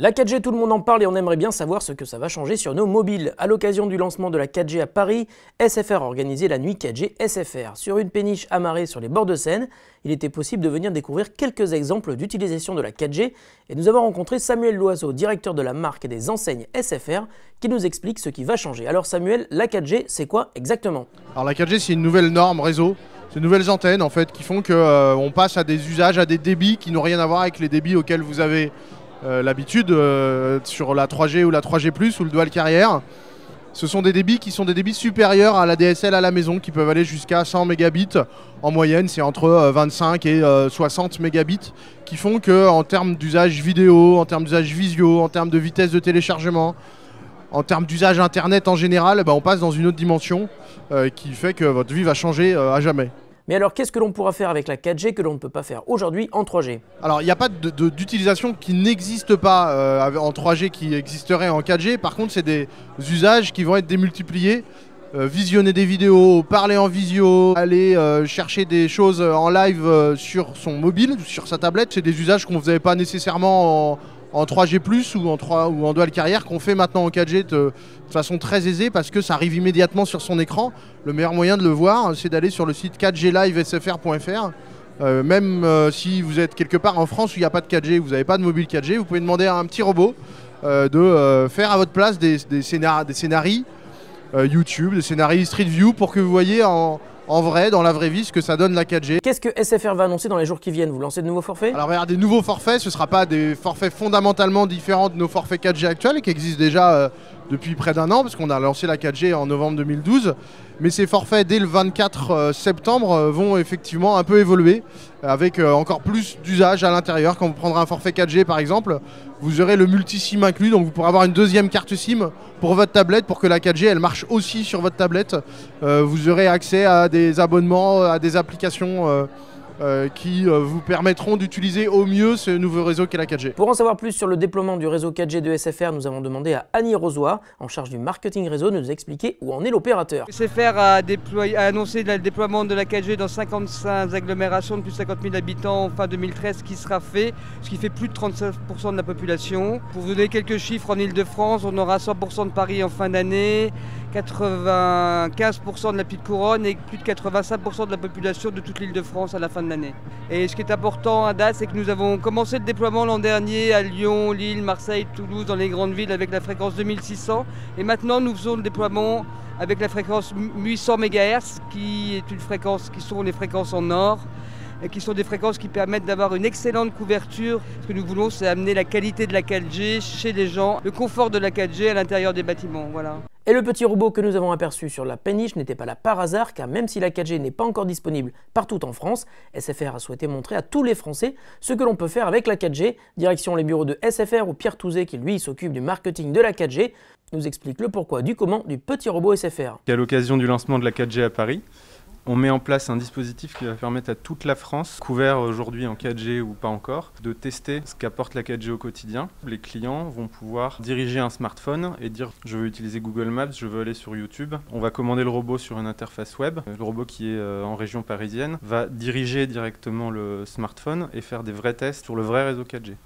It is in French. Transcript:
La 4G, tout le monde en parle et on aimerait bien savoir ce que ça va changer sur nos mobiles. À l'occasion du lancement de la 4G à Paris, SFR a organisé la nuit 4G SFR. Sur une péniche amarrée sur les bords de Seine, il était possible de venir découvrir quelques exemples d'utilisation de la 4G et nous avons rencontré Samuel Loiseau, directeur de la marque et des enseignes SFR, qui nous explique ce qui va changer. Alors Samuel, la 4G, c'est quoi exactement? Alors la 4G, c'est une nouvelle norme réseau. C'est de nouvelles antennes en fait qui font qu'on euh, passe à des usages, à des débits qui n'ont rien à voir avec les débits auxquels vous avez l'habitude euh, sur la 3G ou la 3G+, ou le dual carrière. Ce sont des débits qui sont des débits supérieurs à la DSL à la maison, qui peuvent aller jusqu'à 100 mégabits. En moyenne, c'est entre 25 euh, et 60 mégabits, qui font que en termes d'usage vidéo, en termes d'usage visio, en termes de vitesse de téléchargement, en termes d'usage internet en général, bah, on passe dans une autre dimension qui fait que votre vie va changer à jamais. Mais alors, qu'est-ce que l'on pourra faire avec la 4G que l'on ne peut pas faire aujourd'hui en 3G Alors, il n'y a pas d'utilisation qui n'existe pas euh, en 3G qui existerait en 4G. Par contre, c'est des usages qui vont être démultipliés. Euh, visionner des vidéos, parler en visio, aller euh, chercher des choses en live sur son mobile, sur sa tablette, c'est des usages qu'on ne faisait pas nécessairement en, en 3G ou en 3 ou en dual carrière qu'on fait maintenant en 4G de, façon très aisée parce que ça arrive immédiatement sur son écran. Le meilleur moyen de le voir, c'est d'aller sur le site 4glivesfr.fr. Euh, même euh, si vous êtes quelque part en France où il n'y a pas de 4G, vous n'avez pas de mobile 4G, vous pouvez demander à un petit robot euh, de faire à votre place des, des, des scénarios YouTube, des scénarios Street View pour que vous voyez en, en vrai, dans la vraie vie, ce que ça donne la 4G. Qu'est-ce que SFR va annoncer dans les jours qui viennent Vous lancez de nouveaux forfaits Alors, regardez, des nouveaux forfaits, ce ne sera pas des forfaits fondamentalement différents de nos forfaits 4G actuels qui existent déjà euh, depuis près d'un an, parce qu'on a lancé la 4G en novembre 2012. Mais ces forfaits, dès le 24 euh, septembre, euh, vont effectivement un peu évoluer, avec encore plus d'usage à l'intérieur. Quand vous prendrez un forfait 4G, par exemple, vous aurez le multi-SIM inclus, donc vous pourrez avoir une deuxième carte SIM pour votre tablette, pour que la 4G, elle marche aussi sur votre tablette. vous aurez accès à des abonnements, à des applications euh, qui euh, vous permettront d'utiliser au mieux ce nouveau réseau qu'est la 4G. Pour en savoir plus sur le déploiement du réseau 4G de SFR, nous avons demandé à Annie Rosoy, en charge du marketing réseau, de nous expliquer où en est l'opérateur. SFR a, a, annoncé le déploiement de la 4G dans 55 agglomérations de plus de 50 000 habitants fin 2013 qui sera fait, ce qui fait plus de 35% de la population. Pour vous donner quelques chiffres, en Ile-de-France, on aura 100% de Paris en fin d'année, 95% de la petite couronne et plus de 85% de la population de toute l'île de France à la fin de l'année. Et ce qui est important à date, c'est que nous avons commencé le déploiement l'an dernier à Lyon, Lille, Marseille, Toulouse, dans les grandes villes avec la fréquence 2600. Et maintenant, nous faisons le déploiement avec la fréquence 800 MHz, qui est une fréquence qui sont les fréquences en or et qui sont des fréquences qui permettent d'avoir une excellente couverture. Ce que nous voulons, c'est amener la qualité de la 4G chez les gens, le confort de la 4G à l'intérieur des bâtiments. Voilà. Et le petit robot que nous avons aperçu sur la péniche n'était pas là par hasard, car même si la 4G n'est pas encore disponible partout en France, SFR a souhaité montrer à tous les Français ce que l'on peut faire avec la 4G. Direction les bureaux de SFR où Pierre Touzé, qui lui s'occupe du marketing de la 4G, nous explique le pourquoi du comment du petit robot SFR. À l'occasion du lancement de la 4G à Paris, on met en place un dispositif qui va permettre à toute la France, couvert aujourd'hui en 4G ou pas encore, de tester ce qu'apporte la 4G au quotidien. Les clients vont pouvoir diriger un smartphone et dire je veux utiliser Google Maps, je veux aller sur YouTube. On va commander le robot sur une interface web. Le robot qui est euh, en région parisienne va diriger directement le smartphone et faire des vrais tests sur le vrai réseau 4G.